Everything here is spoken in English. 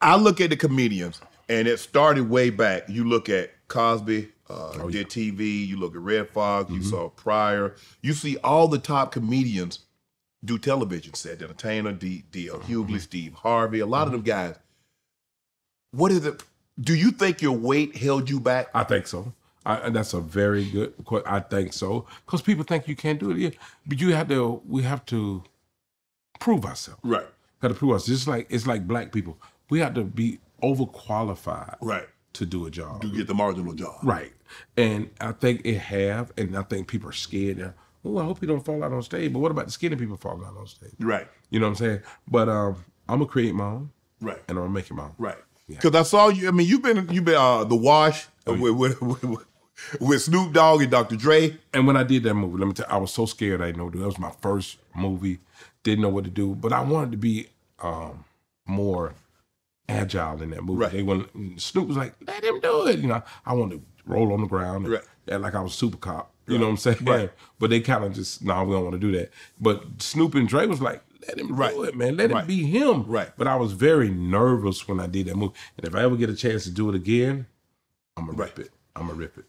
I look at the comedians, and it started way back. You look at Cosby, uh, Oh, did TV. You look at Redd Foxx. You Mm-hmm. saw Pryor. You see all the top comedians do television set. Entertainer, D. D. L. Mm-hmm. Hughley, Steve Harvey. A lot of them guys. What is it? Do you think your weight held you back? I think so. I, and that's a very good. I think so because people think you can't do it. Yeah, but you have to. We have to prove ourselves. Right. Got to prove ourselves. It's like it's like black people. We have to be overqualified Right. to do a job. To get the marginal job. Right. And I think it have, and I think people are scared. Now, oh, I hope you don't fall out on stage. But what about the skinny people falling out on stage? Right. You know what I'm saying? But um, I'm gonna create my own, Right. and I'm gonna make it my own. Right. Because I saw you. I mean, you've been you've been uh, the Wash Oh, with, with, with with Snoop Dogg and Dr. Dre. And when I did that movie, let me tell you, I was so scared I didn't know what to do. That was my first movie. Didn't know what to do, but I wanted to be um, more agile in that movie. Right. They when Snoop was like, "Let him do it," you know, I wanted to roll on the ground, and Right. act like I was super cop. You know what I'm saying? Right. But they kind of just, no, we don't want to do that. But Snoop and Dre was like, "Let him Right. do it, man. Let Right. it be him." Right. But I was very nervous when I did that movie, and if I ever get a chance to do it again, I'm gonna rip it. I'm gonna rip it.